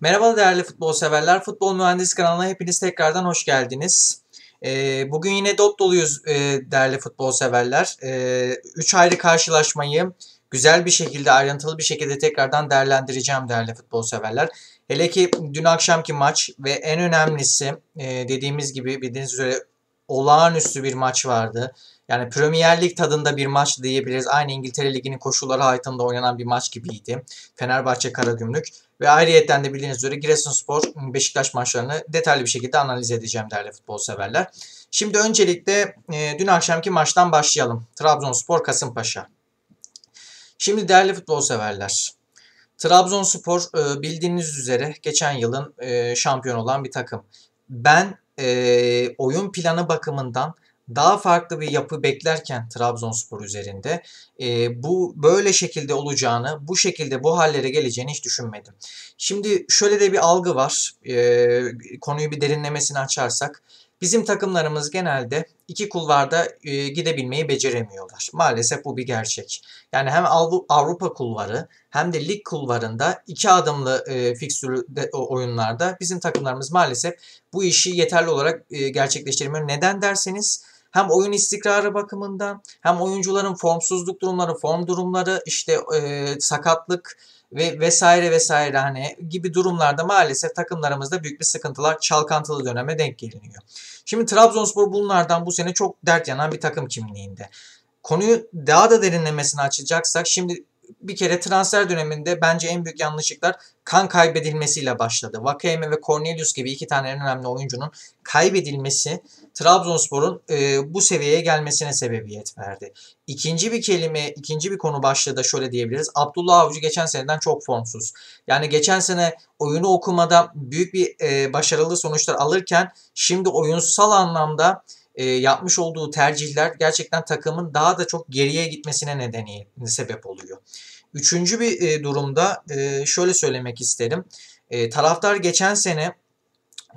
Merhaba değerli futbol severler. Futbol Mühendis kanalına hepiniz tekrardan hoş geldiniz. Ee, bugün yine dop doluyuz e, değerli futbol severler. Ee, üç ayrı karşılaşmayı güzel bir şekilde, ayrıntılı bir şekilde tekrardan değerlendireceğim değerli futbol severler. Hele ki dün akşamki maç ve en önemlisi e, dediğimiz gibi bildiğiniz üzere olağanüstü bir maç vardı. Yani Premier Lig tadında bir maç diyebiliriz. Aynı İngiltere Ligi'nin koşulları altında oynanan bir maç gibiydi. Fenerbahçe Karagümrük. Ve ayrıyetten de bildiğiniz üzere Giresunspor Beşiktaş maçlarını detaylı bir şekilde analiz edeceğim değerli futbol severler. Şimdi öncelikle e, dün akşamki maçtan başlayalım. Trabzonspor Kasımpaşa. Şimdi değerli futbol severler. Trabzonspor e, bildiğiniz üzere geçen yılın e, şampiyon olan bir takım. Ben e, oyun planı bakımından daha farklı bir yapı beklerken Trabzonspor üzerinde e, bu böyle şekilde olacağını, bu şekilde bu hallere geleceğini hiç düşünmedim. Şimdi şöyle de bir algı var. E, konuyu bir derinlemesine açarsak. Bizim takımlarımız genelde iki kulvarda e, gidebilmeyi beceremiyorlar. Maalesef bu bir gerçek. Yani hem Avrupa kulvarı hem de lig kulvarında iki adımlı e, fikstürlü oyunlarda bizim takımlarımız maalesef bu işi yeterli olarak e, gerçekleştirmiyor. Neden derseniz hem oyun istikrarı bakımından hem oyuncuların formsuzluk durumları, form durumları, işte e, sakatlık ve vesaire vesaire hani gibi durumlarda maalesef takımlarımızda büyük bir sıkıntılar, çalkantılı döneme denk geliniyor. Şimdi Trabzonspor bunlardan bu sene çok dert yanan bir takım kimliğinde. Konuyu daha da derinlemesine açacaksak şimdi bir kere transfer döneminde bence en büyük yanlışlıklar kan kaybedilmesiyle başladı. Vakayeme ve Cornelius gibi iki tane en önemli oyuncunun kaybedilmesi Trabzonspor'un e, bu seviyeye gelmesine sebebiyet verdi. İkinci bir kelime, ikinci bir konu başlığı da şöyle diyebiliriz. Abdullah Avcı geçen seneden çok formsuz. Yani geçen sene oyunu okumada büyük bir e, başarılı sonuçlar alırken şimdi oyunsal anlamda e, yapmış olduğu tercihler gerçekten takımın daha da çok geriye gitmesine nedeni sebep oluyor. Üçüncü bir e, durumda e, şöyle söylemek isterim. E, taraftar geçen sene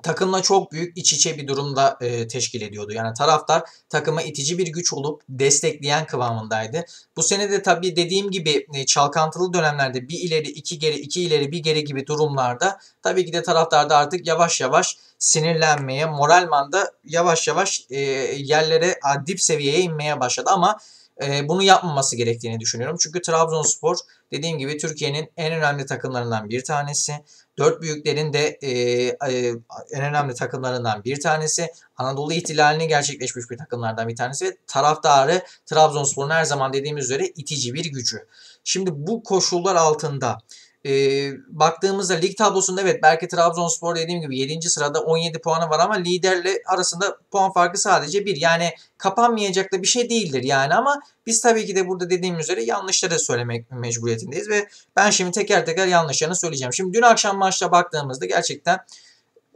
takımla çok büyük iç içe bir durumda e, teşkil ediyordu. Yani taraftar takıma itici bir güç olup destekleyen kıvamındaydı. Bu sene de tabii dediğim gibi e, çalkantılı dönemlerde bir ileri iki geri iki ileri bir geri gibi durumlarda tabii ki de taraftar da artık yavaş yavaş sinirlenmeye moralman da yavaş yavaş e, yerlere dip seviyeye inmeye başladı ama e, bunu yapmaması gerektiğini düşünüyorum. Çünkü Trabzonspor dediğim gibi Türkiye'nin en önemli takımlarından bir tanesi. Dört büyüklerin de e, e, en önemli takımlarından bir tanesi. Anadolu ihtilalini gerçekleşmiş bir takımlardan bir tanesi ve taraftarı Trabzonspor'un her zaman dediğimiz üzere itici bir gücü. Şimdi bu koşullar altında e, baktığımızda lig tablosunda evet belki Trabzonspor dediğim gibi 7. sırada 17 puanı var ama liderle arasında puan farkı sadece 1. Yani kapanmayacak da bir şey değildir yani ama biz tabii ki de burada dediğim üzere yanlışları söylemek mecburiyetindeyiz ve ben şimdi teker teker yanlışlarını söyleyeceğim. Şimdi dün akşam maçta baktığımızda gerçekten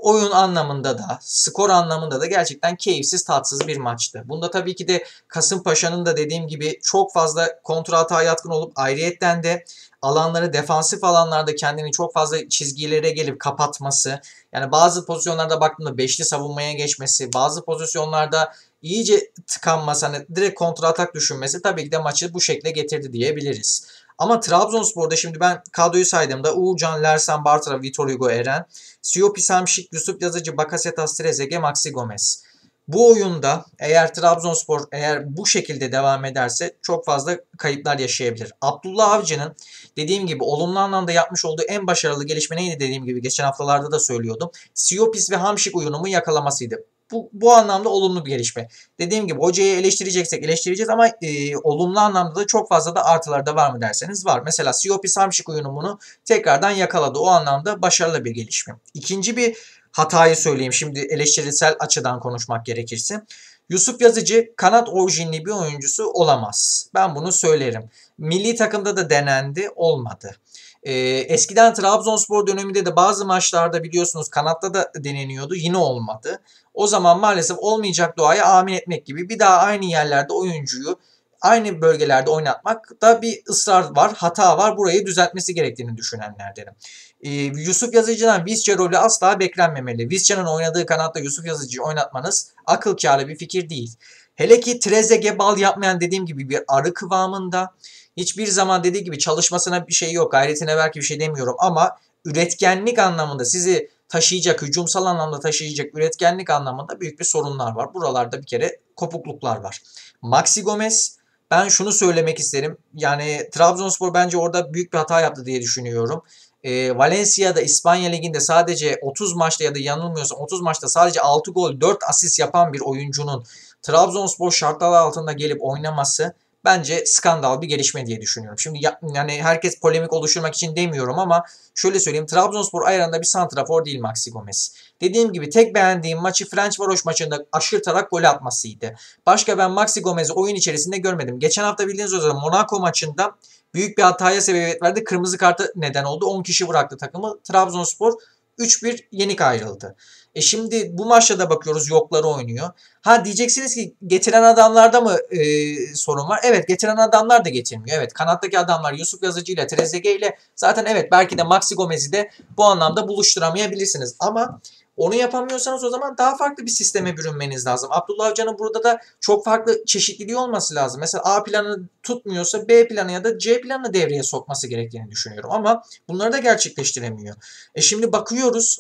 oyun anlamında da, skor anlamında da gerçekten keyifsiz, tatsız bir maçtı. Bunda tabii ki de Kasımpaşa'nın da dediğim gibi çok fazla kontra hata yatkın olup ayrıyetten de alanları defansif alanlarda kendini çok fazla çizgilere gelip kapatması. Yani bazı pozisyonlarda baktığımda beşli savunmaya geçmesi, bazı pozisyonlarda iyice tıkanması, hani direkt kontra atak düşünmesi tabii ki de maçı bu şekle getirdi diyebiliriz. Ama Trabzonspor'da şimdi ben kadroyu saydığımda Uğurcan, Lersen, Bartra, Vitor Hugo, Eren, Siyopi, Samşik, Yusuf Yazıcı, Bakasetas, Trezeguet, Maxi Gomez. Bu oyunda eğer Trabzonspor eğer bu şekilde devam ederse çok fazla kayıplar yaşayabilir. Abdullah Avcı'nın dediğim gibi olumlu anlamda yapmış olduğu en başarılı gelişme neydi dediğim gibi geçen haftalarda da söylüyordum. Siopis ve Hamşik uyunumu yakalamasıydı. Bu, bu anlamda olumlu bir gelişme. Dediğim gibi hocayı eleştireceksek eleştireceğiz ama e, olumlu anlamda da çok fazla da artılar da var mı derseniz var. Mesela Siopis Hamşik uyumunu tekrardan yakaladı. O anlamda başarılı bir gelişme. İkinci bir hatayı söyleyeyim şimdi eleştirisel açıdan konuşmak gerekirse. Yusuf Yazıcı kanat orijinli bir oyuncusu olamaz. Ben bunu söylerim. Milli takımda da denendi olmadı. Ee, eskiden Trabzonspor döneminde de bazı maçlarda biliyorsunuz kanatta da deneniyordu yine olmadı. O zaman maalesef olmayacak doğaya amin etmek gibi bir daha aynı yerlerde oyuncuyu aynı bölgelerde oynatmakta bir ısrar var, hata var. Burayı düzeltmesi gerektiğini düşünenlerdenim. Ee, Yusuf Yazıcı'dan Visca rolü asla beklenmemeli. Visca'nın oynadığı kanatta Yusuf Yazıcı'yı oynatmanız akıl kârı bir fikir değil. Hele ki Trezeguet bal yapmayan dediğim gibi bir arı kıvamında. Hiçbir zaman dediği gibi çalışmasına bir şey yok. Gayretine belki bir şey demiyorum ama üretkenlik anlamında sizi taşıyacak, hücumsal anlamda taşıyacak üretkenlik anlamında büyük bir sorunlar var. Buralarda bir kere kopukluklar var. Maxi Gomez ben şunu söylemek isterim. Yani Trabzonspor bence orada büyük bir hata yaptı diye düşünüyorum. E, Valencia'da İspanya Ligi'nde sadece 30 maçta ya da yanılmıyorsam 30 maçta sadece 6 gol 4 asist yapan bir oyuncunun Trabzonspor şartları altında gelip oynaması bence skandal bir gelişme diye düşünüyorum. Şimdi ya, yani herkes polemik oluşturmak için demiyorum ama şöyle söyleyeyim Trabzonspor ayarında bir santrafor değil Maxi Gomez. Dediğim gibi tek beğendiğim maçı French Varoş maçında aşırtarak gol atmasıydı. Başka ben Maxi Gomez'i oyun içerisinde görmedim. Geçen hafta bildiğiniz üzere Monaco maçında büyük bir hataya sebebiyet verdi. Kırmızı kartı neden oldu. 10 kişi bıraktı takımı. Trabzonspor 3-1 yenik ayrıldı. E şimdi bu maçta da bakıyoruz yokları oynuyor. Ha diyeceksiniz ki getiren adamlarda mı e, sorun var? Evet getiren adamlar da getirmiyor. Evet kanattaki adamlar Yusuf Yazıcı ile Trezeguet ile zaten evet belki de Maxi Gomez'i de bu anlamda buluşturamayabilirsiniz. Ama onu yapamıyorsanız o zaman daha farklı bir sisteme bürünmeniz lazım. Abdullah Avcı'nın burada da çok farklı çeşitliliği olması lazım. Mesela A planı tutmuyorsa B planı ya da C planı devreye sokması gerektiğini düşünüyorum. Ama bunları da gerçekleştiremiyor. E şimdi bakıyoruz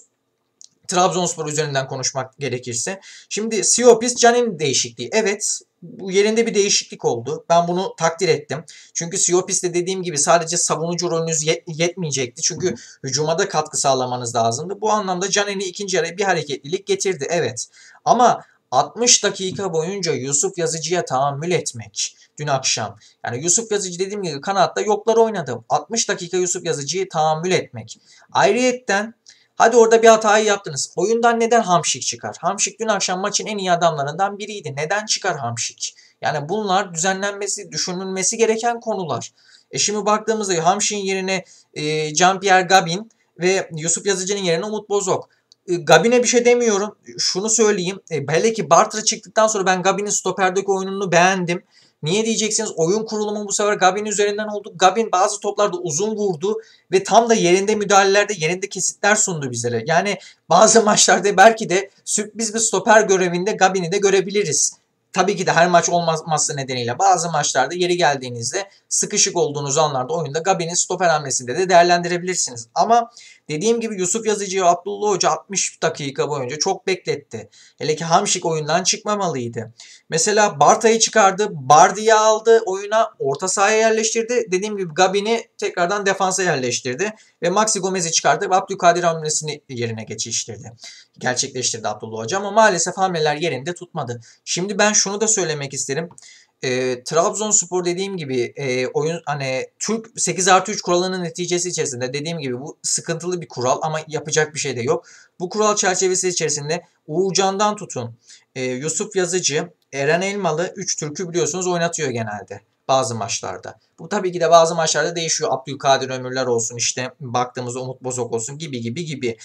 Trabzonspor üzerinden konuşmak gerekirse. Şimdi Siopis Canin değişikliği. Evet bu yerinde bir değişiklik oldu. Ben bunu takdir ettim. Çünkü Siopis'te dediğim gibi sadece savunucu rolünüz yet- yetmeyecekti. Çünkü hücuma da katkı sağlamanız lazımdı. Bu anlamda Canin'i ikinci yarıya bir hareketlilik getirdi. Evet. Ama 60 dakika boyunca Yusuf Yazıcı'ya tahammül etmek dün akşam. Yani Yusuf Yazıcı dediğim gibi kanatta yoklar oynadı. 60 dakika Yusuf Yazıcı'ya tahammül etmek. Ayrıyetten Hadi orada bir hatayı yaptınız. Oyundan neden Hamşik çıkar? Hamşik dün akşam maçın en iyi adamlarından biriydi. Neden çıkar Hamşik? Yani bunlar düzenlenmesi, düşünülmesi gereken konular. E şimdi baktığımızda Hamşik'in yerine e, Jean-Pierre Gabin ve Yusuf Yazıcı'nın yerine Umut Bozok. E, Gabin'e bir şey demiyorum. Şunu söyleyeyim. E, belki ki Bartra çıktıktan sonra ben Gabin'in stoperdeki oyununu beğendim. Niye diyeceksiniz? Oyun kurulumu bu sefer Gabin üzerinden oldu. Gabin bazı toplarda uzun vurdu ve tam da yerinde müdahalelerde yerinde kesitler sundu bizlere. Yani bazı maçlarda belki de sürpriz bir stoper görevinde Gabin'i de görebiliriz. Tabii ki de her maç olmaması nedeniyle bazı maçlarda yeri geldiğinizde sıkışık olduğunuz anlarda oyunda Gabi'nin stoper hamlesinde de değerlendirebilirsiniz. Ama dediğim gibi Yusuf Yazıcı'yı Abdullah Hoca 60 dakika boyunca çok bekletti. Hele ki Hamşik oyundan çıkmamalıydı. Mesela Barta'yı çıkardı, Bardi'yi aldı oyuna, orta sahaya yerleştirdi. Dediğim gibi Gabi'ni tekrardan defansa yerleştirdi ve Maxi Gomez'i çıkardı ve Abdülkadir hamlesini yerine geçiştirdi. Gerçekleştirdi Abdullah Hoca ama maalesef hamleler yerinde tutmadı. Şimdi ben şunu da söylemek isterim. E, Trabzonspor dediğim gibi e, oyun hani Türk 8 artı 3 kuralının neticesi içerisinde dediğim gibi bu sıkıntılı bir kural ama yapacak bir şey de yok. Bu kural çerçevesi içerisinde Uğurcan'dan tutun e, Yusuf Yazıcı, Eren Elmalı 3 Türk'ü biliyorsunuz oynatıyor genelde bazı maçlarda. Bu tabii ki de bazı maçlarda değişiyor. Abdülkadir Ömürler olsun işte baktığımızda Umut Bozok olsun gibi gibi gibi.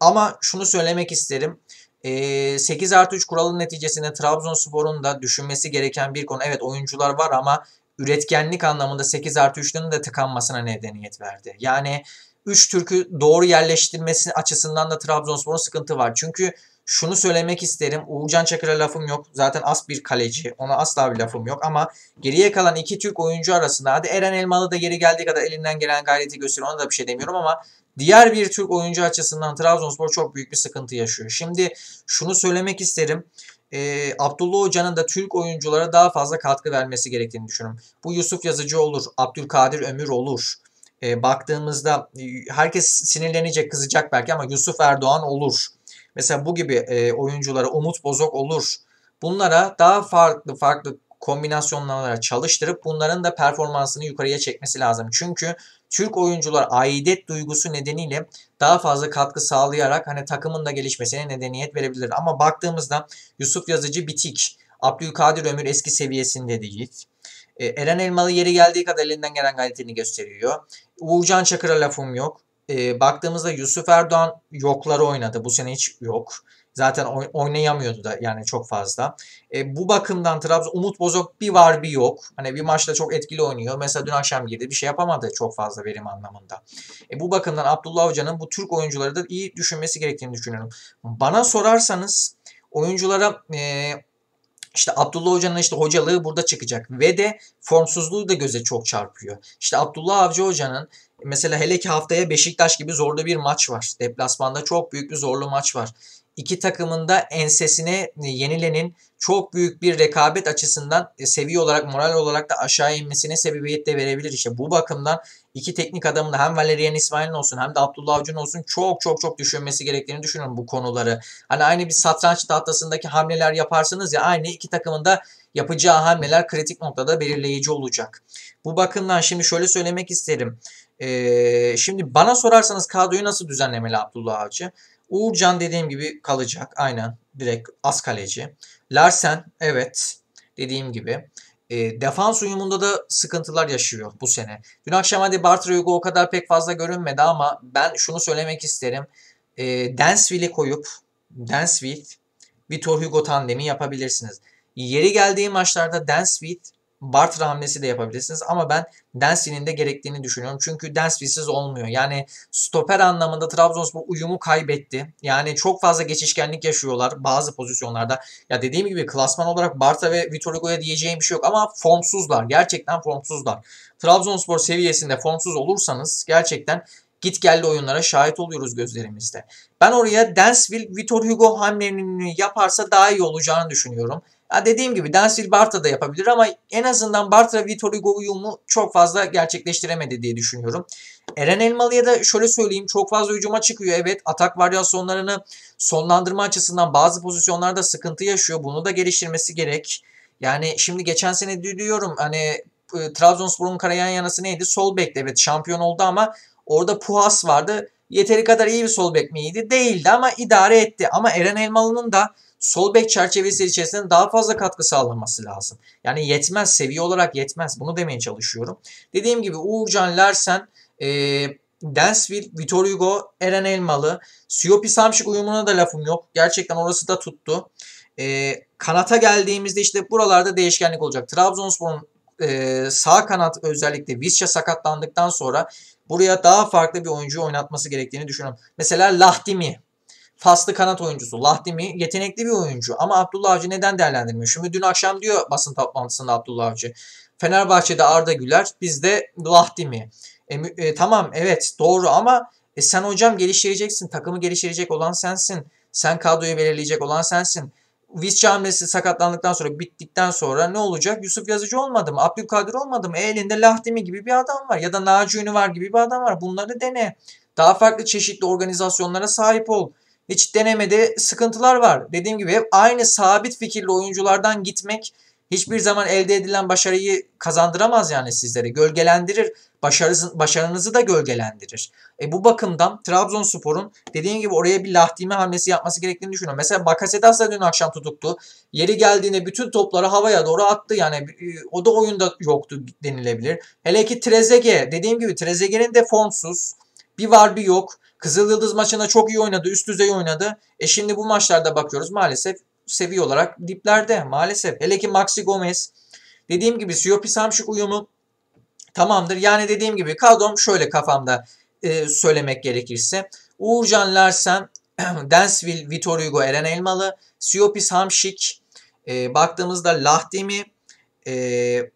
Ama şunu söylemek isterim. 8 artı 3 kuralın neticesinde Trabzonspor'un da düşünmesi gereken bir konu. Evet oyuncular var ama üretkenlik anlamında 8 artı 3'lerin de tıkanmasına nedeniyet verdi. Yani 3 Türk'ü doğru yerleştirmesi açısından da Trabzonspor'un sıkıntı var. Çünkü şunu söylemek isterim. Uğurcan Çakır'a lafım yok. Zaten as bir kaleci. Ona asla bir lafım yok. Ama geriye kalan iki Türk oyuncu arasında hadi Eren Elmalı da geri geldiği kadar elinden gelen gayreti gösteriyor. Ona da bir şey demiyorum ama diğer bir Türk oyuncu açısından Trabzonspor çok büyük bir sıkıntı yaşıyor. Şimdi şunu söylemek isterim. Ee, Abdullah Hoca'nın da Türk oyunculara daha fazla katkı vermesi gerektiğini düşünüyorum. Bu Yusuf Yazıcı olur, Abdülkadir Ömür olur. Ee, baktığımızda herkes sinirlenecek, kızacak belki ama Yusuf Erdoğan olur. Mesela bu gibi e, oyunculara Umut Bozok olur. Bunlara daha farklı farklı kombinasyonlarla çalıştırıp bunların da performansını yukarıya çekmesi lazım. Çünkü Türk oyuncular aidet duygusu nedeniyle daha fazla katkı sağlayarak hani takımın da gelişmesine nedeniyet verebilir. Ama baktığımızda Yusuf Yazıcı bitik. Abdülkadir Ömür eski seviyesinde değil. E, Eren Elmalı yeri geldiği kadar elinden gelen gayretini gösteriyor. Uğurcan Çakır'a lafım yok e, baktığımızda Yusuf Erdoğan yokları oynadı. Bu sene hiç yok. Zaten oynayamıyordu da yani çok fazla. E, bu bakımdan Trabzon Umut Bozok bir var bir yok. Hani bir maçta çok etkili oynuyor. Mesela dün akşam girdi bir şey yapamadı çok fazla verim anlamında. E, bu bakımdan Abdullah Hoca'nın bu Türk oyuncuları da iyi düşünmesi gerektiğini düşünüyorum. Bana sorarsanız oyunculara e, işte Abdullah Hoca'nın işte hocalığı burada çıkacak ve de formsuzluğu da göze çok çarpıyor. İşte Abdullah Avcı Hoca'nın Mesela hele ki haftaya Beşiktaş gibi zorlu bir maç var. Deplasmanda çok büyük bir zorlu maç var. İki takımın da ensesine yenilenin çok büyük bir rekabet açısından e, seviye olarak moral olarak da aşağı inmesine sebebiyet de verebilir. İşte bu bakımdan iki teknik adamın da hem Valerian İsmail'in olsun hem de Abdullah Avcı'nın olsun çok çok çok düşünmesi gerektiğini düşünüyorum bu konuları. Hani aynı bir satranç tahtasındaki hamleler yaparsınız ya aynı iki takımın da yapacağı hamleler kritik noktada belirleyici olacak. Bu bakımdan şimdi şöyle söylemek isterim. Ee, şimdi bana sorarsanız kadroyu nasıl düzenlemeli Abdullah Avcı? Uğurcan dediğim gibi kalacak. Aynen. Direkt az kaleci. Larsen evet. Dediğim gibi. E, defans uyumunda da sıkıntılar yaşıyor bu sene. Dün akşam hadi Bartra Hugo o kadar pek fazla görünmedi ama ben şunu söylemek isterim. E, Dansville'i koyup Dansville, Vitor Hugo tandemi yapabilirsiniz. Yeri geldiği maçlarda Dansville Bartra hamlesi de yapabilirsiniz ama ben Densi'nin de gerektiğini düşünüyorum. Çünkü Densi'siz olmuyor. Yani stoper anlamında Trabzonspor uyumu kaybetti. Yani çok fazla geçişkenlik yaşıyorlar bazı pozisyonlarda. Ya dediğim gibi klasman olarak Bartra ve Vitor Hugo'ya diyeceğim bir şey yok ama formsuzlar. Gerçekten formsuzlar. Trabzonspor seviyesinde formsuz olursanız gerçekten git geldi oyunlara şahit oluyoruz gözlerimizde. Ben oraya Dansville, Vitor Hugo hamlelerini yaparsa daha iyi olacağını düşünüyorum. Ya dediğim gibi Densil Bartra da yapabilir ama en azından Bartra Vitor Hugo uyumu çok fazla gerçekleştiremedi diye düşünüyorum. Eren Elmalı'ya da şöyle söyleyeyim çok fazla hücuma çıkıyor. Evet atak varyasyonlarını sonlandırma açısından bazı pozisyonlarda sıkıntı yaşıyor. Bunu da geliştirmesi gerek. Yani şimdi geçen sene diyorum hani e, Trabzonspor'un karayan yanası neydi? Sol bekti evet şampiyon oldu ama orada Puhas vardı. Yeteri kadar iyi bir sol bek miydi? Değildi ama idare etti. Ama Eren Elmalı'nın da sol bek çerçevesi içerisinde daha fazla katkı sağlaması lazım. Yani yetmez, seviye olarak yetmez. Bunu demeye çalışıyorum. Dediğim gibi Uğurcan Lersen, e, Dansville, Vitor Hugo, Eren Elmalı, Siyopi Samşik uyumuna da lafım yok. Gerçekten orası da tuttu. E, kanata geldiğimizde işte buralarda değişkenlik olacak. Trabzonspor'un e, sağ kanat özellikle Visca sakatlandıktan sonra buraya daha farklı bir oyuncu oynatması gerektiğini düşünüyorum. Mesela Lahdimi Faslı kanat oyuncusu. Lahdimi yetenekli bir oyuncu ama Abdullah Avcı neden değerlendirmiyor? Şimdi dün akşam diyor basın toplantısında Abdullah Avcı. Fenerbahçe'de Arda Güler, bizde Lahdimi. E, e, tamam evet doğru ama e, sen hocam geliştireceksin. Takımı geliştirecek olan sensin. Sen kadroyu belirleyecek olan sensin. Visca hamlesi sakatlandıktan sonra bittikten sonra ne olacak? Yusuf Yazıcı olmadı mı? Abdülkadir olmadı mı? E, elinde Lahdimi gibi bir adam var. Ya da Naci Ünü var gibi bir adam var. Bunları dene. Daha farklı çeşitli organizasyonlara sahip ol hiç denemede sıkıntılar var. Dediğim gibi hep aynı sabit fikirli oyunculardan gitmek hiçbir zaman elde edilen başarıyı kazandıramaz yani sizlere. Gölgelendirir. Başarınızı, başarınızı da gölgelendirir. E bu bakımdan Trabzonspor'un dediğim gibi oraya bir lahdime hamlesi yapması gerektiğini düşünüyorum. Mesela Bakasetas da dün akşam tutuktu. Yeri geldiğinde bütün topları havaya doğru attı. Yani e, o da oyunda yoktu denilebilir. Hele ki Trezeguet. Dediğim gibi Trezeguet'in de formsuz. Bir var bir yok. Kızıl Yıldız maçında çok iyi oynadı. Üst düzey oynadı. E şimdi bu maçlarda bakıyoruz maalesef seviye olarak diplerde maalesef. Hele ki Maxi Gomez. Dediğim gibi Siyopi Samşuk uyumu tamamdır. Yani dediğim gibi kadrom şöyle kafamda e, söylemek gerekirse. Uğurcan Larsen, Densville, Vitor Hugo, Eren Elmalı, Siopis Hamşik, e, baktığımızda Lahdimi, e,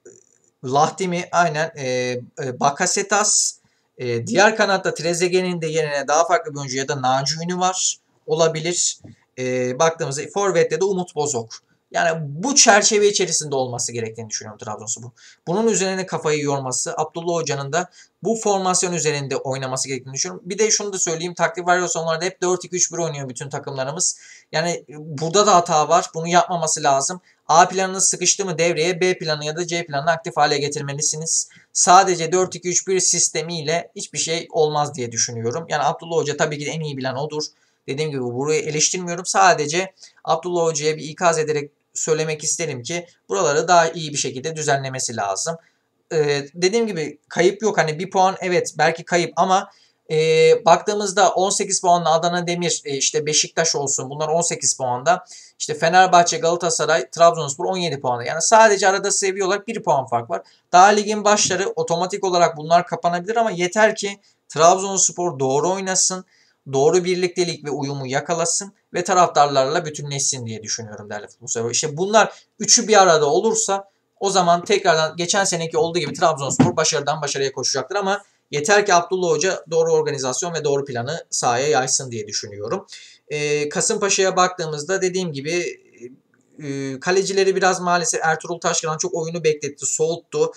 Lahdimi aynen, e, e, Bakasetas, e, diğer kanatta Trezeguet'in de yerine daha farklı bir oyuncu ya da Naci Ünlü var. Olabilir. E, baktığımızda Forvet'te de Umut Bozok. Yani bu çerçeve içerisinde olması gerektiğini düşünüyorum Trabzonspor. Bunun üzerine kafayı yorması, Abdullah Hoca'nın da bu formasyon üzerinde oynaması gerektiğini düşünüyorum. Bir de şunu da söyleyeyim. Taktik varyasyonlarda hep 4-2-3-1 oynuyor bütün takımlarımız. Yani burada da hata var. Bunu yapmaması lazım. A planınız sıkıştı mı devreye B planı ya da C planını aktif hale getirmelisiniz. Sadece 4-2-3-1 sistemiyle hiçbir şey olmaz diye düşünüyorum. Yani Abdullah Hoca tabii ki de en iyi bilen odur. Dediğim gibi burayı eleştirmiyorum. Sadece Abdullah Hoca'ya bir ikaz ederek söylemek isterim ki buraları daha iyi bir şekilde düzenlemesi lazım. Ee, dediğim gibi kayıp yok. Hani bir puan evet belki kayıp ama e, baktığımızda 18 puanla Adana Demir, e, işte Beşiktaş olsun bunlar 18 puanda. İşte Fenerbahçe, Galatasaray, Trabzonspor 17 puanda. Yani sadece arada seviye olarak 1 puan fark var. Daha ligin başları otomatik olarak bunlar kapanabilir ama yeter ki Trabzonspor doğru oynasın, doğru birliktelik ve uyumu yakalasın ve taraftarlarla bütünleşsin diye düşünüyorum değerli futbolcular. İşte bunlar üçü bir arada olursa o zaman tekrardan geçen seneki olduğu gibi Trabzonspor başarıdan başarıya koşacaktır ama Yeter ki Abdullah Hoca doğru organizasyon ve doğru planı sahaya yaysın diye düşünüyorum. E, Kasımpaşa'ya baktığımızda dediğim gibi e, kalecileri biraz maalesef Ertuğrul Taşkıran çok oyunu bekletti, soğuttu.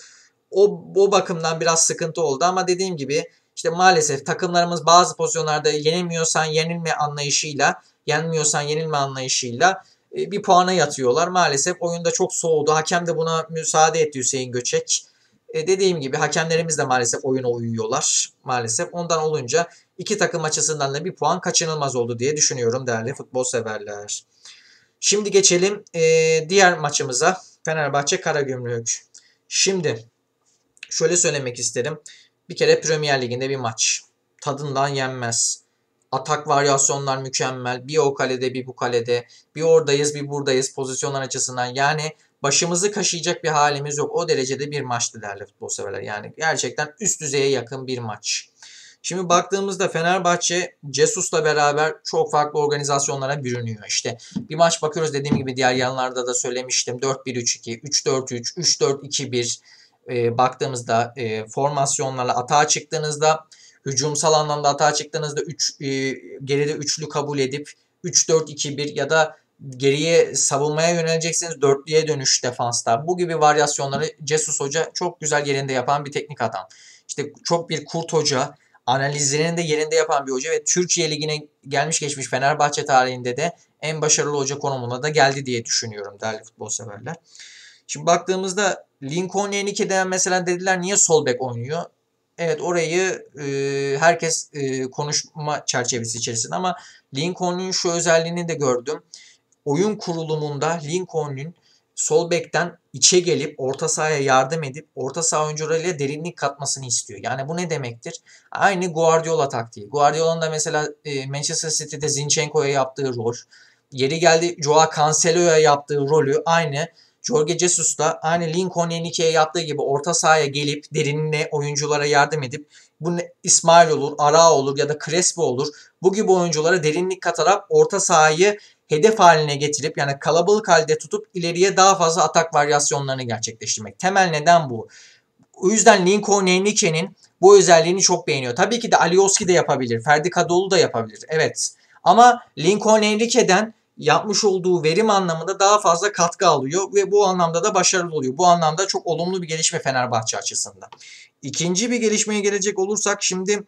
O, o bakımdan biraz sıkıntı oldu ama dediğim gibi işte maalesef takımlarımız bazı pozisyonlarda yenilmiyorsan yenilme anlayışıyla, yenmiyorsan yenilme anlayışıyla e, bir puana yatıyorlar. Maalesef oyunda çok soğudu. Hakem de buna müsaade etti Hüseyin Göçek. E, dediğim gibi hakemlerimiz de maalesef oyuna uyuyorlar. Maalesef ondan olunca iki takım açısından da bir puan kaçınılmaz oldu diye düşünüyorum değerli futbol severler. Şimdi geçelim e, diğer maçımıza. Fenerbahçe Karagümrük. Şimdi şöyle söylemek isterim. Bir kere Premier Lig'inde bir maç. Tadından yenmez. Atak varyasyonlar mükemmel. Bir o kalede bir bu kalede. Bir oradayız bir buradayız pozisyonlar açısından. Yani başımızı kaşıyacak bir halimiz yok. O derecede bir maçtı değerli futbol severler. Yani gerçekten üst düzeye yakın bir maç. Şimdi baktığımızda Fenerbahçe Cesus'la beraber çok farklı organizasyonlara bürünüyor. İşte bir maç bakıyoruz dediğim gibi diğer yanlarda da söylemiştim. 4-1-3-2, 3-4-3, 3-4-2-1 e, baktığımızda e, formasyonlarla atağa çıktığınızda hücumsal anlamda atağa çıktığınızda 3 e, geride üçlü kabul edip 3-4-2-1 ya da geriye savunmaya yöneleceksiniz dörtlüye dönüş defansta. Bu gibi varyasyonları Cesus Hoca çok güzel yerinde yapan bir teknik adam. İşte çok bir kurt hoca, analizlerini de yerinde yapan bir hoca ve Türkiye Ligi'ne gelmiş geçmiş Fenerbahçe tarihinde de en başarılı hoca konumuna da geldi diye düşünüyorum değerli futbol severler. Şimdi baktığımızda Lincoln Yenike'den mesela dediler niye sol bek oynuyor? Evet orayı e, herkes e, konuşma çerçevesi içerisinde ama Lincoln'un şu özelliğini de gördüm. Oyun kurulumunda Lincoln'un sol bekten içe gelip orta sahaya yardım edip orta saha oyuncularıyla derinlik katmasını istiyor. Yani bu ne demektir? Aynı Guardiola taktiği. Guardiola'nın da mesela e, Manchester City'de Zinchenko'ya yaptığı rol, yeri geldi Joao Cancelo'ya yaptığı rolü aynı Jorge Jesus da aynı Lincoln Enike'ye yaptığı gibi orta sahaya gelip derinine oyunculara yardım edip bu İsmail olur, Ara olur ya da Crespo olur. Bu gibi oyunculara derinlik katarak orta sahayı hedef haline getirip yani kalabalık halde tutup ileriye daha fazla atak varyasyonlarını gerçekleştirmek. Temel neden bu. O yüzden Lincoln Enike'nin bu özelliğini çok beğeniyor. Tabii ki de Alioski de yapabilir. Ferdi Kadıoğlu da yapabilir. Evet. Ama Lincoln Enrique'den yapmış olduğu verim anlamında daha fazla katkı alıyor ve bu anlamda da başarılı oluyor. Bu anlamda çok olumlu bir gelişme Fenerbahçe açısından. İkinci bir gelişmeye gelecek olursak şimdi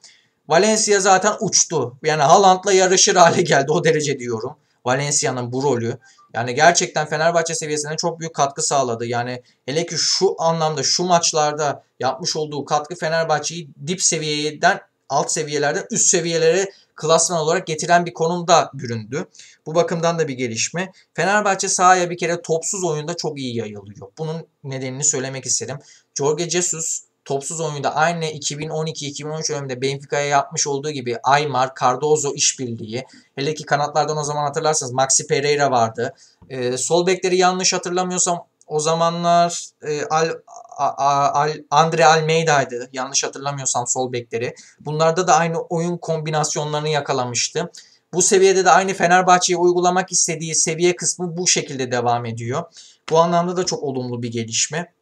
Valencia zaten uçtu. Yani Haaland'la yarışır hale geldi o derece diyorum. Valencia'nın bu rolü. Yani gerçekten Fenerbahçe seviyesine çok büyük katkı sağladı. Yani hele ki şu anlamda şu maçlarda yapmış olduğu katkı Fenerbahçe'yi dip seviyeden alt seviyelerden üst seviyelere klasman olarak getiren bir konumda büründü. Bu bakımdan da bir gelişme. Fenerbahçe sahaya bir kere topsuz oyunda çok iyi yayılıyor. Bunun nedenini söylemek istedim. Jorge Jesus topsuz oyunda aynı 2012-2013 döneminde Benfica'ya yapmış olduğu gibi Aymar, Cardozo işbirliği. Hele ki kanatlardan o zaman hatırlarsanız Maxi Pereira vardı. Ee, sol bekleri yanlış hatırlamıyorsam o zamanlar e, Al, Al, Andre Almeida'ydı. Yanlış hatırlamıyorsam sol bekleri. Bunlarda da aynı oyun kombinasyonlarını yakalamıştı. Bu seviyede de aynı Fenerbahçe'ye uygulamak istediği seviye kısmı bu şekilde devam ediyor. Bu anlamda da çok olumlu bir gelişme.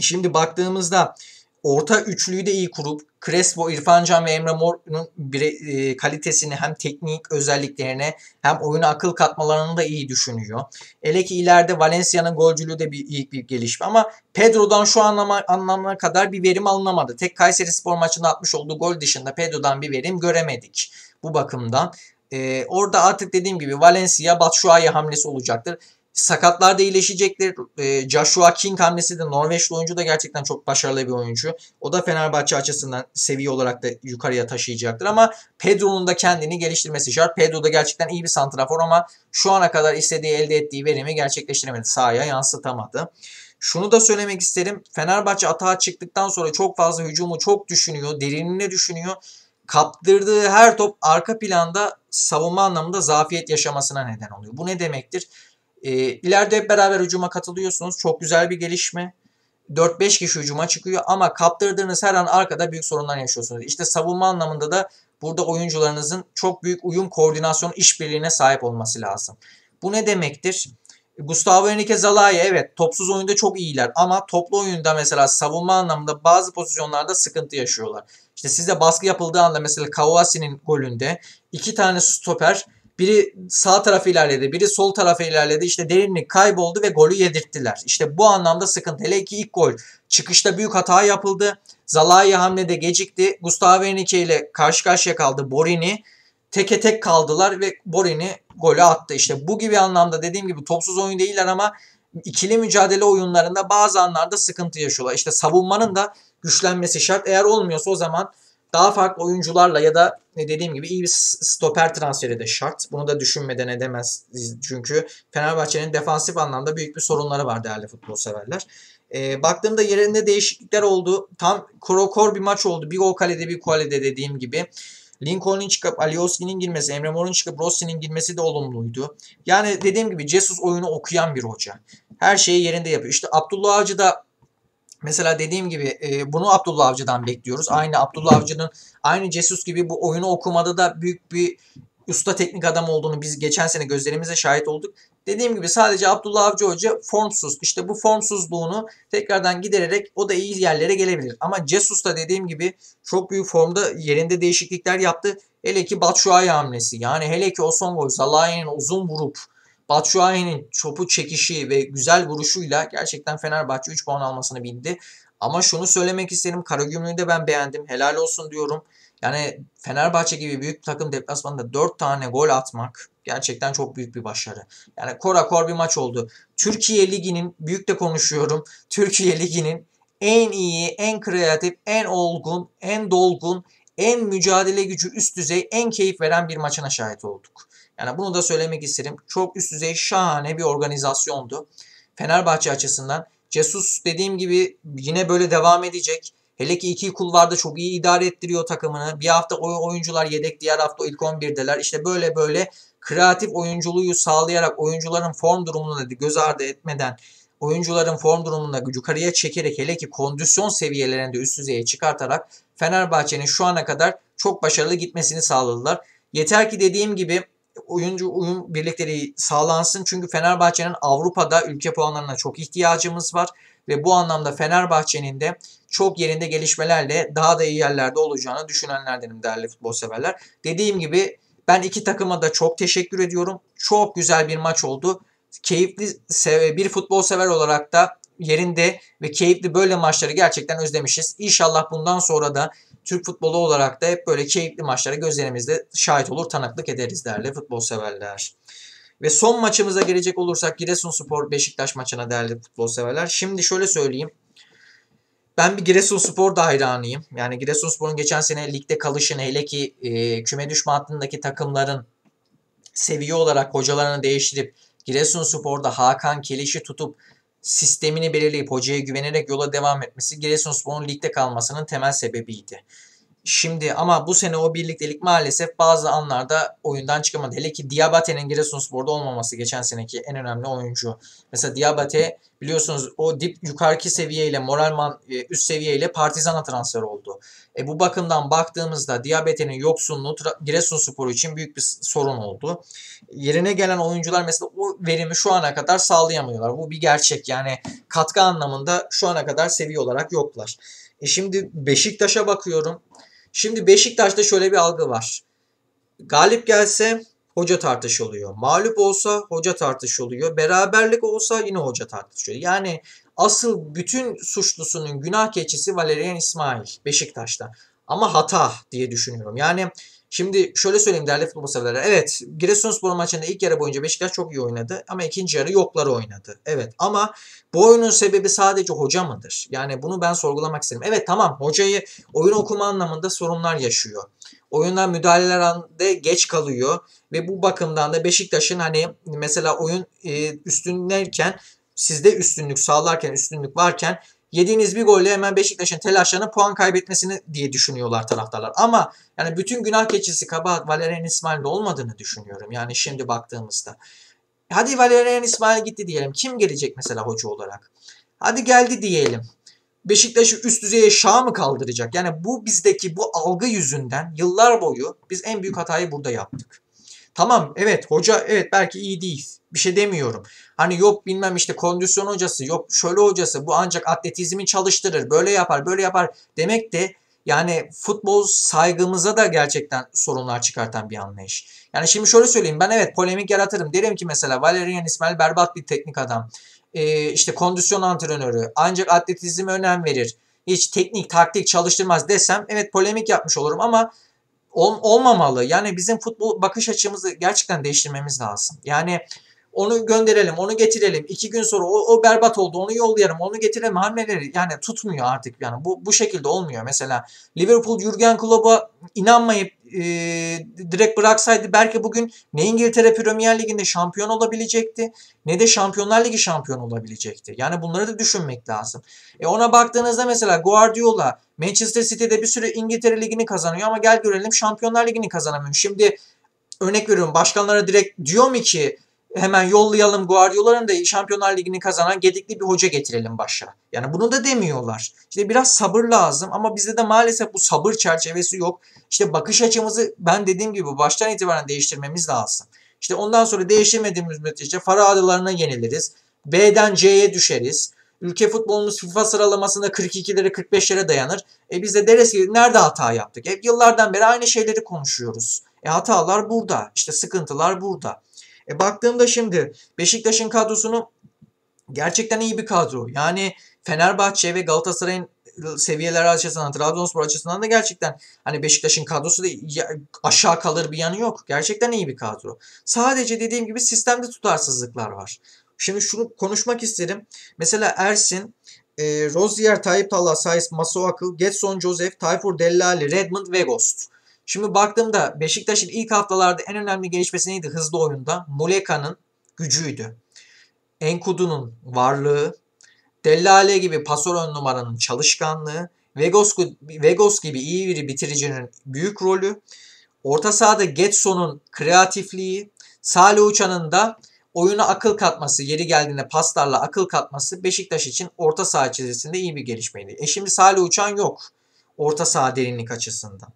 Şimdi baktığımızda orta üçlüyü de iyi kurup Crespo, İrfan Can ve Emre Mor'un e, kalitesini hem teknik özelliklerine hem oyuna akıl katmalarını da iyi düşünüyor. Ele ki ileride Valencia'nın golcülüğü de bir ilk bir gelişme ama Pedro'dan şu anlama, anlamına kadar bir verim alınamadı. Tek Kayseri Spor maçında atmış olduğu gol dışında Pedro'dan bir verim göremedik bu bakımdan. Ee, orada artık dediğim gibi Valencia Batshuayi hamlesi olacaktır. Sakatlar da iyileşecektir. E, Joshua King hamlesi de Norveçli oyuncu da gerçekten çok başarılı bir oyuncu. O da Fenerbahçe açısından seviye olarak da yukarıya taşıyacaktır. Ama Pedro'nun da kendini geliştirmesi şart. Pedro da gerçekten iyi bir santrafor ama şu ana kadar istediği elde ettiği verimi gerçekleştiremedi. Sahaya yansıtamadı. Şunu da söylemek isterim. Fenerbahçe atağa çıktıktan sonra çok fazla hücumu çok düşünüyor. Derinliğine düşünüyor. Kaptırdığı her top arka planda savunma anlamında zafiyet yaşamasına neden oluyor. Bu ne demektir? E, ileride beraber hücuma katılıyorsunuz. Çok güzel bir gelişme. 4-5 kişi hücuma çıkıyor ama kaptırdığınız her an arkada büyük sorunlar yaşıyorsunuz. İşte savunma anlamında da burada oyuncularınızın çok büyük uyum, koordinasyon, işbirliğine sahip olması lazım. Bu ne demektir? Gustavo Henrique Zalai evet topsuz oyunda çok iyiler ama toplu oyunda mesela savunma anlamında bazı pozisyonlarda sıkıntı yaşıyorlar. İşte size baskı yapıldığı anda mesela Kawasi'nin golünde iki tane stoper biri sağ tarafa ilerledi, biri sol tarafa ilerledi. İşte derinlik kayboldu ve golü yedirttiler. İşte bu anlamda sıkıntı. Hele ki ilk gol çıkışta büyük hata yapıldı. Zalai hamlede gecikti. Gustavo Henrique ile karşı karşıya kaldı Borini. Teke tek kaldılar ve Borini golü attı. İşte bu gibi anlamda dediğim gibi topsuz oyun değiller ama ikili mücadele oyunlarında bazı anlarda sıkıntı yaşıyorlar. İşte savunmanın da güçlenmesi şart. Eğer olmuyorsa o zaman daha farklı oyuncularla ya da dediğim gibi iyi bir stoper transferi de şart. Bunu da düşünmeden edemez. Çünkü Fenerbahçe'nin defansif anlamda büyük bir sorunları var değerli futbol severler. E, baktığımda yerinde değişiklikler oldu. Tam krokor bir maç oldu. Bir o kalede bir kalede dediğim gibi. Lincoln'un çıkıp Alioski'nin girmesi, Emre Mor'un çıkıp Rossi'nin girmesi de olumluydu. Yani dediğim gibi Jesus oyunu okuyan bir hoca. Her şeyi yerinde yapıyor. İşte Abdullah Avcı da Mesela dediğim gibi e, bunu Abdullah Avcı'dan bekliyoruz. Aynı Abdullah Avcı'nın aynı Jesus gibi bu oyunu okumada da büyük bir usta teknik adam olduğunu biz geçen sene gözlerimize şahit olduk. Dediğim gibi sadece Abdullah Avcı Hoca formsuz. İşte bu formsuzluğunu tekrardan gidererek o da iyi yerlere gelebilir. Ama Jesus da dediğim gibi çok büyük formda yerinde değişiklikler yaptı. Hele ki Batshuayi hamlesi. Yani hele ki o son gol Salah'ın uzun vurup Batshuayi'nin çopu çekişi ve güzel vuruşuyla gerçekten Fenerbahçe 3 puan almasını bildi. Ama şunu söylemek isterim. Karagümrük'ü de ben beğendim. Helal olsun diyorum. Yani Fenerbahçe gibi büyük takım deplasmanında 4 tane gol atmak gerçekten çok büyük bir başarı. Yani kora kor bir maç oldu. Türkiye Ligi'nin, büyük de konuşuyorum, Türkiye Ligi'nin en iyi, en kreatif, en olgun, en dolgun, en mücadele gücü üst düzey, en keyif veren bir maçına şahit olduk. Yani bunu da söylemek isterim. Çok üst düzey şahane bir organizasyondu. Fenerbahçe açısından. Jesus dediğim gibi yine böyle devam edecek. Hele ki iki kulvarda çok iyi idare ettiriyor takımını. Bir hafta oyuncular yedek, diğer hafta ilk 11'deler. İşte böyle böyle kreatif oyunculuğu sağlayarak oyuncuların form durumunu da göz ardı etmeden oyuncuların form durumunda yukarıya çekerek hele ki kondisyon seviyelerinde üst düzeye çıkartarak Fenerbahçe'nin şu ana kadar çok başarılı gitmesini sağladılar. Yeter ki dediğim gibi oyuncu uyum birlikleri sağlansın. Çünkü Fenerbahçe'nin Avrupa'da ülke puanlarına çok ihtiyacımız var. Ve bu anlamda Fenerbahçe'nin de çok yerinde gelişmelerle daha da iyi yerlerde olacağını düşünenlerdenim değerli futbol severler. Dediğim gibi ben iki takıma da çok teşekkür ediyorum. Çok güzel bir maç oldu. Keyifli bir futbol sever olarak da yerinde ve keyifli böyle maçları gerçekten özlemişiz. İnşallah bundan sonra da Türk futbolu olarak da hep böyle keyifli maçlara gözlerimizde şahit olur, tanıklık ederiz değerli futbol severler. Ve son maçımıza gelecek olursak Giresunspor Beşiktaş maçına değerli futbol severler. Şimdi şöyle söyleyeyim. Ben bir Giresunspor da hayranıyım. Yani Giresunspor'un geçen sene ligde kalışını hele ki e, küme düşme hattındaki takımların seviye olarak hocalarını değiştirip Giresunspor'da Hakan Keliş'i tutup sistemini belirleyip hocaya güvenerek yola devam etmesi Giresunspor'un ligde kalmasının temel sebebiydi. Şimdi ama bu sene o birliktelik maalesef bazı anlarda oyundan çıkamadı. Hele ki Diabate'nin Giresunspor'da olmaması geçen seneki en önemli oyuncu. Mesela Diabate biliyorsunuz o dip yukarıki seviyeyle moralman e, üst seviyeyle Partizan'a transfer oldu. E bu bakımdan baktığımızda Diabete'nin yoksunluğu Giresunspor için büyük bir sorun oldu. Yerine gelen oyuncular mesela o verimi şu ana kadar sağlayamıyorlar. Bu bir gerçek. Yani katkı anlamında şu ana kadar seviye olarak yoklar. E şimdi Beşiktaş'a bakıyorum. Şimdi Beşiktaş'ta şöyle bir algı var. Galip gelse hoca tartış oluyor. Mağlup olsa hoca tartış oluyor. Beraberlik olsa yine hoca tartışıyor. Yani asıl bütün suçlusunun günah keçisi Valerian İsmail Beşiktaş'ta. Ama hata diye düşünüyorum. Yani Şimdi şöyle söyleyeyim değerli futbol severler. Evet Giresunspor maçında ilk yarı boyunca Beşiktaş çok iyi oynadı ama ikinci yarı yokları oynadı. Evet ama bu oyunun sebebi sadece hoca mıdır? Yani bunu ben sorgulamak isterim. Evet tamam hocayı oyun okuma anlamında sorunlar yaşıyor. Oyundan müdahaleler anda geç kalıyor ve bu bakımdan da Beşiktaş'ın hani mesela oyun e, üstünlerken sizde üstünlük sağlarken üstünlük varken yediğiniz bir golle hemen Beşiktaş'ın telaşlarını puan kaybetmesini diye düşünüyorlar taraftarlar. Ama yani bütün günah keçisi kabahat Valerian İsmail'de olmadığını düşünüyorum. Yani şimdi baktığımızda. Hadi Valerian İsmail gitti diyelim. Kim gelecek mesela hoca olarak? Hadi geldi diyelim. Beşiktaş'ı üst düzeye şah mı kaldıracak? Yani bu bizdeki bu algı yüzünden yıllar boyu biz en büyük hatayı burada yaptık. Tamam evet hoca evet belki iyi değil. Bir şey demiyorum. Hani yok bilmem işte kondisyon hocası yok şöyle hocası bu ancak atletizmi çalıştırır böyle yapar böyle yapar demek de Yani futbol saygımıza da gerçekten sorunlar çıkartan bir anlayış. Yani şimdi şöyle söyleyeyim ben evet polemik yaratırım. Derim ki mesela Valerian İsmail berbat bir teknik adam. Ee, işte kondisyon antrenörü ancak atletizme önem verir. Hiç teknik taktik çalıştırmaz desem evet polemik yapmış olurum ama ol, olmamalı. Yani bizim futbol bakış açımızı gerçekten değiştirmemiz lazım. Yani onu gönderelim, onu getirelim. İki gün sonra o, o berbat oldu, onu yollayalım, onu getirelim hamleleri yani tutmuyor artık yani bu bu şekilde olmuyor. Mesela Liverpool Jurgen Klopp'a inanmayıp e, direkt bıraksaydı belki bugün ne İngiltere Premier Ligi'nde şampiyon olabilecekti ne de Şampiyonlar Ligi şampiyon olabilecekti. Yani bunları da düşünmek lazım. E ona baktığınızda mesela Guardiola Manchester City'de bir süre İngiltere Ligi'ni kazanıyor ama gel görelim Şampiyonlar Ligi'ni kazanamıyor. Şimdi örnek veriyorum başkanlara direkt diyor mu ki hemen yollayalım Guardiola'nın da Şampiyonlar Ligi'ni kazanan gedikli bir hoca getirelim başa. Yani bunu da demiyorlar. İşte biraz sabır lazım ama bizde de maalesef bu sabır çerçevesi yok. İşte bakış açımızı ben dediğim gibi baştan itibaren değiştirmemiz lazım. İşte ondan sonra değiştirmediğimiz müddetçe para adalarına yeniliriz. B'den C'ye düşeriz. Ülke futbolumuz FIFA sıralamasında 42'lere 45'lere dayanır. E biz de deriz ki nerede hata yaptık? Hep yıllardan beri aynı şeyleri konuşuyoruz. E hatalar burada. İşte sıkıntılar burada. E baktığımda şimdi Beşiktaş'ın kadrosunu gerçekten iyi bir kadro. Yani Fenerbahçe ve Galatasaray'ın seviyeleri açısından, Trabzonspor açısından da gerçekten hani Beşiktaş'ın kadrosu da aşağı kalır bir yanı yok. Gerçekten iyi bir kadro. Sadece dediğim gibi sistemde tutarsızlıklar var. Şimdi şunu konuşmak isterim. Mesela Ersin, e, Rozier, Tayyip Talha, Sais, Masuaku, Getson, Joseph, Tayfur, Dellali, Redmond ve Ghost. Şimdi baktığımda Beşiktaş'ın ilk haftalarda en önemli gelişmesi neydi hızlı oyunda? Muleka'nın gücüydü. Enkudu'nun varlığı, Dellale gibi pasör ön numaranın çalışkanlığı, Vegos, Vegos gibi iyi bir bitiricinin büyük rolü, orta sahada Getson'un kreatifliği, Salih Uçan'ın da oyuna akıl katması, yeri geldiğinde paslarla akıl katması Beşiktaş için orta saha çizgisinde iyi bir gelişmeydi. E şimdi Salih Uçan yok orta saha derinlik açısından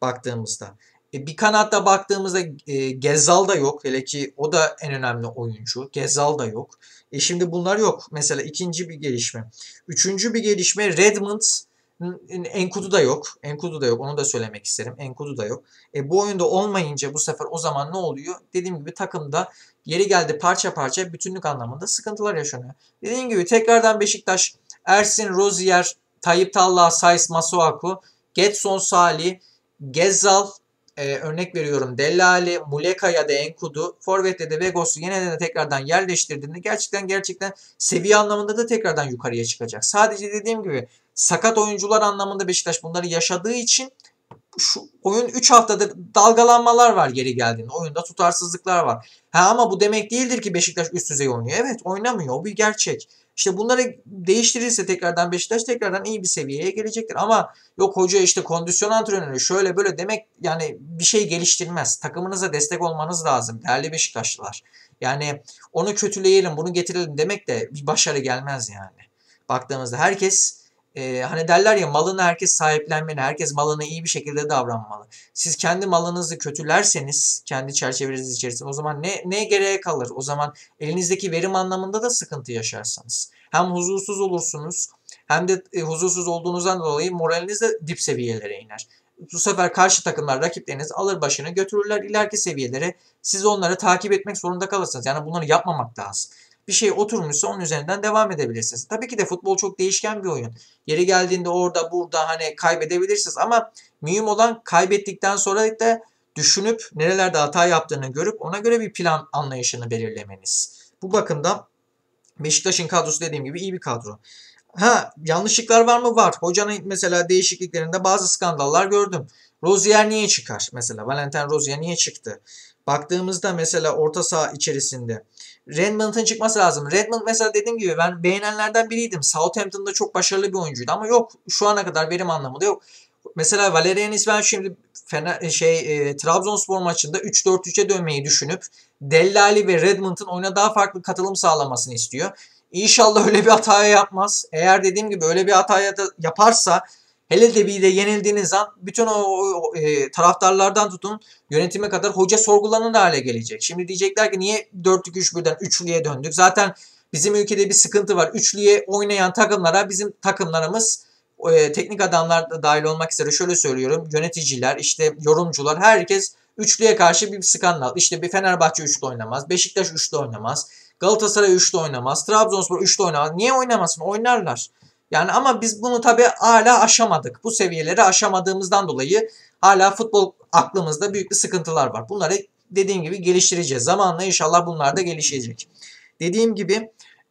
baktığımızda. E, bir kanatta baktığımızda e, Gezal da yok. Hele ki o da en önemli oyuncu. Gezal da yok. E şimdi bunlar yok. Mesela ikinci bir gelişme. Üçüncü bir gelişme Redmond Enkudu da yok. Enkudu da yok. Onu da söylemek isterim. Enkudu da yok. E bu oyunda olmayınca bu sefer o zaman ne oluyor? Dediğim gibi takımda yeri geldi parça parça bütünlük anlamında sıkıntılar yaşanıyor. Dediğim gibi tekrardan Beşiktaş Ersin, Rozier, Tayyip Talha, Sais, Masuaku, Getson, Salih, Gezzal, e, örnek veriyorum Dellali, Muleka ya da Enkudu, Forvet'te de Vegos'u yeniden de tekrardan yerleştirdiğinde gerçekten gerçekten seviye anlamında da tekrardan yukarıya çıkacak. Sadece dediğim gibi sakat oyuncular anlamında Beşiktaş bunları yaşadığı için şu oyun 3 haftadır dalgalanmalar var geri geldiğinde. Oyunda tutarsızlıklar var. Ha ama bu demek değildir ki Beşiktaş üst düzey oynuyor. Evet oynamıyor. O bir gerçek. İşte bunları değiştirirse tekrardan Beşiktaş tekrardan iyi bir seviyeye gelecektir. Ama yok hoca işte kondisyon antrenörü şöyle böyle demek yani bir şey geliştirmez. Takımınıza destek olmanız lazım değerli Beşiktaşlılar. Yani onu kötüleyelim bunu getirelim demek de bir başarı gelmez yani. Baktığımızda herkes e, hani derler ya malını herkes sahiplenmeli. Herkes malına iyi bir şekilde davranmalı. Siz kendi malınızı kötülerseniz kendi çerçeveniz içerisinde o zaman ne, ne gereğe kalır? O zaman elinizdeki verim anlamında da sıkıntı yaşarsınız. Hem huzursuz olursunuz hem de e, huzursuz olduğunuzdan dolayı moraliniz de dip seviyelere iner. Bu sefer karşı takımlar rakipleriniz alır başını götürürler ileriki seviyelere. Siz onları takip etmek zorunda kalırsınız. Yani bunları yapmamak lazım bir şey oturmuşsa onun üzerinden devam edebilirsiniz. Tabii ki de futbol çok değişken bir oyun. Yeri geldiğinde orada burada hani kaybedebilirsiniz ama mühim olan kaybettikten sonra da düşünüp nerelerde hata yaptığını görüp ona göre bir plan anlayışını belirlemeniz. Bu bakımdan Beşiktaş'ın kadrosu dediğim gibi iyi bir kadro. Ha yanlışlıklar var mı? Var. Hocanın mesela değişikliklerinde bazı skandallar gördüm. Rozier niye çıkar? Mesela Valentin Rozier niye çıktı? Baktığımızda mesela orta saha içerisinde Redmond'un çıkması lazım. Redmond mesela dediğim gibi ben beğenenlerden biriydim. Southampton'da çok başarılı bir oyuncuydu ama yok şu ana kadar verim anlamında yok. Mesela Valerian İsmail şimdi Fener, şey e, Trabzonspor maçında 3-4-3'e dönmeyi düşünüp Dellali ve Redmond'un oyuna daha farklı katılım sağlamasını istiyor. İnşallah öyle bir hataya yapmaz. Eğer dediğim gibi öyle bir hataya da yaparsa Hele de bir de yenildiğiniz an bütün o, o e, taraftarlardan tutun yönetime kadar hoca sorgulanır hale gelecek. Şimdi diyecekler ki niye 4-2-3-1'den üçlüye döndük? Zaten bizim ülkede bir sıkıntı var. Üçlüye oynayan takımlara bizim takımlarımız e, teknik adamlar da dahil olmak üzere şöyle söylüyorum. Yöneticiler, işte yorumcular herkes üçlüye karşı bir skandal. İşte bir Fenerbahçe üçlü oynamaz. Beşiktaş üçlü oynamaz. Galatasaray üçlü oynamaz. Trabzonspor üçlü oynamaz. Niye oynamasın? Oynarlar. Yani ama biz bunu tabii hala aşamadık. Bu seviyeleri aşamadığımızdan dolayı hala futbol aklımızda büyük bir sıkıntılar var. Bunları dediğim gibi geliştireceğiz. Zamanla inşallah bunlar da gelişecek. Dediğim gibi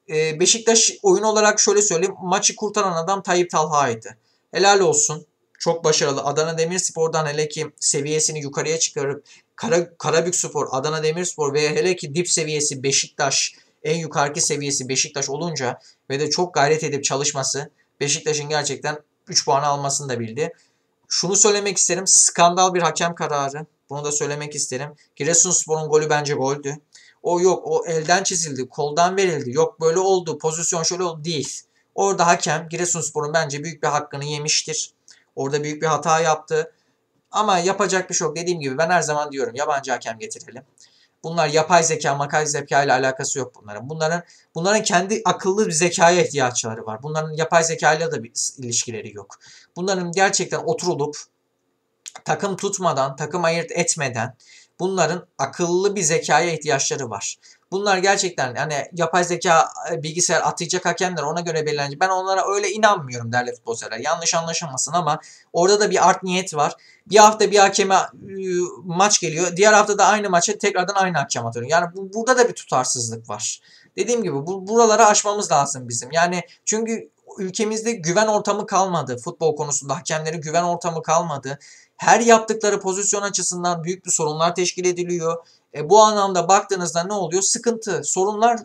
e, Beşiktaş oyun olarak şöyle söyleyeyim. Maçı kurtaran adam Tayyip Talha'ydı. Helal olsun. Çok başarılı. Adana Demirspor'dan hele ki seviyesini yukarıya çıkarıp Kara, Karabük Spor, Adana Demirspor ve hele ki dip seviyesi Beşiktaş, en yukarıki seviyesi Beşiktaş olunca ve de çok gayret edip çalışması Beşiktaş'ın gerçekten 3 puan almasını da bildi. Şunu söylemek isterim. Skandal bir hakem kararı. Bunu da söylemek isterim. Giresunspor'un golü bence goldü. O yok o elden çizildi, koldan verildi. Yok böyle oldu, pozisyon şöyle oldu değil. Orada hakem Giresunspor'un bence büyük bir hakkını yemiştir. Orada büyük bir hata yaptı. Ama yapacak bir şey yok. Dediğim gibi ben her zaman diyorum yabancı hakem getirelim. Bunlar yapay zeka, makay zeka ile alakası yok bunların. Bunların bunların kendi akıllı bir zekaya ihtiyaçları var. Bunların yapay zeka ile de bir ilişkileri yok. Bunların gerçekten oturulup takım tutmadan, takım ayırt etmeden bunların akıllı bir zekaya ihtiyaçları var. Bunlar gerçekten hani yapay zeka e, bilgisayar atayacak hakemler ona göre belirlenecek. Ben onlara öyle inanmıyorum değerli futbolcular. Yanlış anlaşılmasın ama orada da bir art niyet var. Bir hafta bir hakeme ıı, maç geliyor. Diğer hafta da aynı maça tekrardan aynı hakem atıyor. Yani bu, burada da bir tutarsızlık var. Dediğim gibi bu, buraları aşmamız lazım bizim. Yani çünkü ülkemizde güven ortamı kalmadı. Futbol konusunda hakemlerin güven ortamı kalmadı. Her yaptıkları pozisyon açısından büyük bir sorunlar teşkil ediliyor. E, bu anlamda baktığınızda ne oluyor? Sıkıntı, sorunlar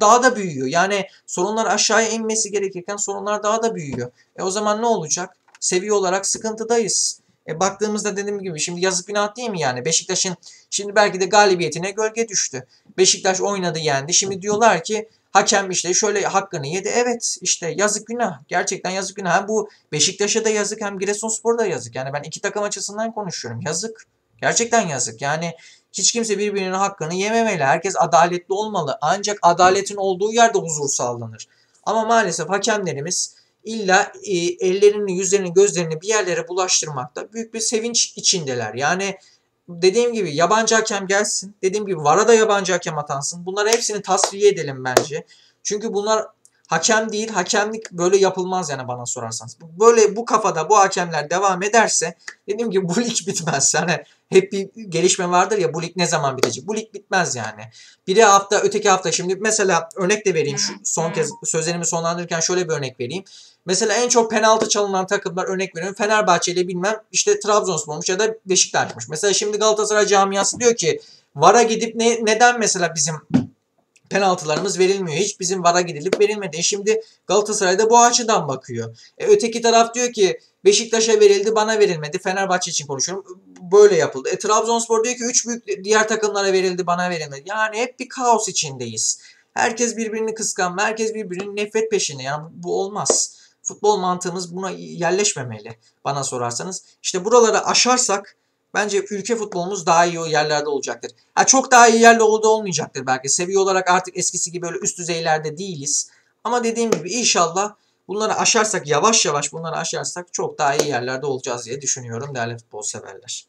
daha da büyüyor. Yani sorunlar aşağıya inmesi gerekirken sorunlar daha da büyüyor. E o zaman ne olacak? Seviye olarak sıkıntıdayız. E baktığımızda dediğim gibi şimdi yazık günah değil mi yani? Beşiktaş'ın şimdi belki de galibiyetine gölge düştü. Beşiktaş oynadı yendi. Şimdi diyorlar ki hakem işte şöyle hakkını yedi. Evet işte yazık günah. Gerçekten yazık günah. Hem bu Beşiktaş'a da yazık hem Giresunspor'a da yazık. Yani ben iki takım açısından konuşuyorum. Yazık. Gerçekten yazık. Yani hiç kimse birbirinin hakkını yememeli. Herkes adaletli olmalı. Ancak adaletin olduğu yerde huzur sağlanır. Ama maalesef hakemlerimiz illa e, ellerini, yüzlerini, gözlerini bir yerlere bulaştırmakta büyük bir sevinç içindeler. Yani dediğim gibi yabancı hakem gelsin. Dediğim gibi VAR'a da yabancı hakem atansın. Bunları hepsini tasfiye edelim bence. Çünkü bunlar hakem değil. Hakemlik böyle yapılmaz yani bana sorarsanız. Böyle bu kafada bu hakemler devam ederse dediğim gibi bu lig bitmez. Yani hep bir gelişme vardır ya bu lig ne zaman bitecek? Bu lig bitmez yani. Biri hafta öteki hafta şimdi mesela örnek de vereyim şu son kez sözlerimi sonlandırırken şöyle bir örnek vereyim. Mesela en çok penaltı çalınan takımlar örnek veriyorum. Fenerbahçe ile bilmem işte Trabzonspor'muş ya da Beşiktaş'mış. Mesela şimdi Galatasaray camiası diyor ki VAR'a gidip ne, neden mesela bizim penaltılarımız verilmiyor. Hiç bizim VAR'a gidilip verilmedi. E şimdi Galatasaray'da bu açıdan bakıyor. E öteki taraf diyor ki Beşiktaş'a verildi bana verilmedi. Fenerbahçe için konuşuyorum. Böyle yapıldı. E Trabzonspor diyor ki 3 büyük diğer takımlara verildi bana verilmedi. Yani hep bir kaos içindeyiz. Herkes birbirini kıskanma, herkes birbirinin nefret peşinde. Yani bu olmaz. Futbol mantığımız buna yerleşmemeli bana sorarsanız. İşte buraları aşarsak bence ülke futbolumuz daha iyi yerlerde olacaktır. Ha, çok daha iyi yerlerde olmayacaktır belki. Seviye olarak artık eskisi gibi böyle üst düzeylerde değiliz. Ama dediğim gibi inşallah bunları aşarsak yavaş yavaş bunları aşarsak çok daha iyi yerlerde olacağız diye düşünüyorum değerli futbol severler.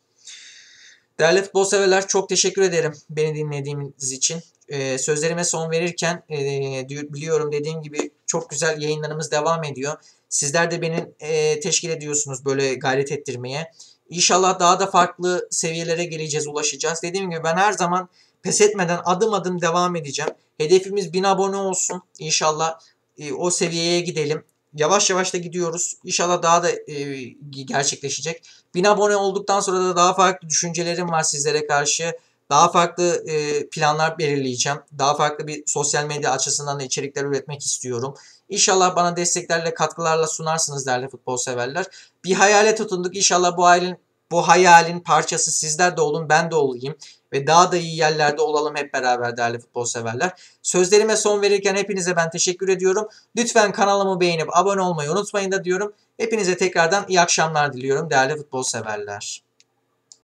Değerli futbol severler çok teşekkür ederim beni dinlediğiniz için. Ee, sözlerime son verirken e, biliyorum dediğim gibi çok güzel yayınlarımız devam ediyor. Sizler de beni e, teşkil ediyorsunuz böyle gayret ettirmeye. İnşallah daha da farklı seviyelere geleceğiz, ulaşacağız. Dediğim gibi ben her zaman pes etmeden adım adım devam edeceğim. Hedefimiz 1000 abone olsun. İnşallah e, o seviyeye gidelim. Yavaş yavaş da gidiyoruz. İnşallah daha da e, gerçekleşecek. 1000 abone olduktan sonra da daha farklı düşüncelerim var sizlere karşı. Daha farklı e, planlar belirleyeceğim. Daha farklı bir sosyal medya açısından da içerikler üretmek istiyorum. İnşallah bana desteklerle, katkılarla sunarsınız değerli futbol severler. Bir hayale tutunduk. İnşallah bu hayalin, bu hayalin parçası sizler de olun, ben de olayım. Ve daha da iyi yerlerde olalım hep beraber değerli futbol severler. Sözlerime son verirken hepinize ben teşekkür ediyorum. Lütfen kanalımı beğenip abone olmayı unutmayın da diyorum. Hepinize tekrardan iyi akşamlar diliyorum değerli futbol severler.